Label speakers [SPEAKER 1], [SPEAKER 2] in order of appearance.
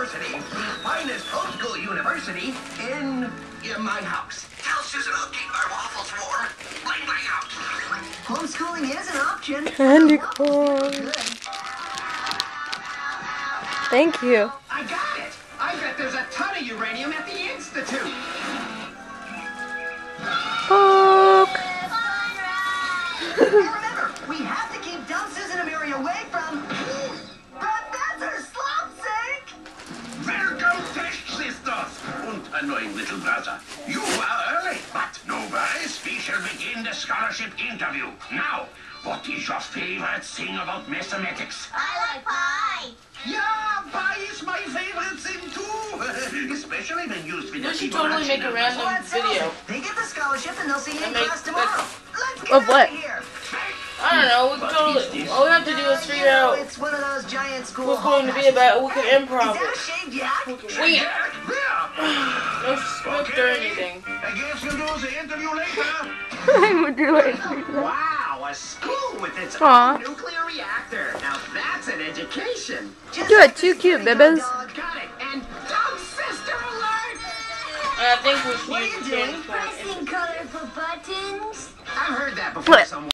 [SPEAKER 1] University, the finest homeschool university in, in my house. Tell Susan I'll keep our waffles warm. Bling bling out.
[SPEAKER 2] Homeschooling is an option.
[SPEAKER 3] Candy
[SPEAKER 2] Well,
[SPEAKER 3] corn. Thank you.
[SPEAKER 1] I got it. I bet there's a ton of uranium at the institute.
[SPEAKER 3] Book.
[SPEAKER 2] Remember, we have to keep dumb Susan and Mary away from
[SPEAKER 1] annoying little brother. You are early, but no worries. We shall begin the scholarship interview. Now, what is your favorite thing about mathematics?
[SPEAKER 4] I like pie.
[SPEAKER 1] Yeah, pie is my favorite thing too, especially when used with
[SPEAKER 5] You
[SPEAKER 1] the
[SPEAKER 5] should totally make a
[SPEAKER 1] Fibonacci
[SPEAKER 5] random
[SPEAKER 2] Well,
[SPEAKER 5] video.
[SPEAKER 2] it. They get the scholarship and they'll see you in
[SPEAKER 5] make-
[SPEAKER 2] class tomorrow. Let's get
[SPEAKER 3] Of
[SPEAKER 2] out
[SPEAKER 3] what?
[SPEAKER 2] of here.
[SPEAKER 5] I don't know. We totally. All we have to do is figure
[SPEAKER 2] know,
[SPEAKER 5] out
[SPEAKER 2] It's one of those giant school
[SPEAKER 5] what's going to be about. We can
[SPEAKER 2] passes.
[SPEAKER 5] improv
[SPEAKER 2] Is that a
[SPEAKER 5] it.
[SPEAKER 2] shaved yak?
[SPEAKER 5] Wait,
[SPEAKER 1] Yeah.
[SPEAKER 5] or anything.
[SPEAKER 1] I guess we'll do the interview later.
[SPEAKER 3] I would do it.
[SPEAKER 1] Wow, a school with its
[SPEAKER 3] Aw.
[SPEAKER 1] own nuclear reactor. Now that's an education.
[SPEAKER 2] Just
[SPEAKER 3] You're too cute,
[SPEAKER 2] kitty Bebez.
[SPEAKER 1] Got it. And dog sister alert!
[SPEAKER 5] I think we should
[SPEAKER 2] you
[SPEAKER 5] use
[SPEAKER 2] doing?
[SPEAKER 5] change point.
[SPEAKER 4] Pressing colorful buttons.
[SPEAKER 1] I've heard that before.
[SPEAKER 3] What?
[SPEAKER 1] Someone.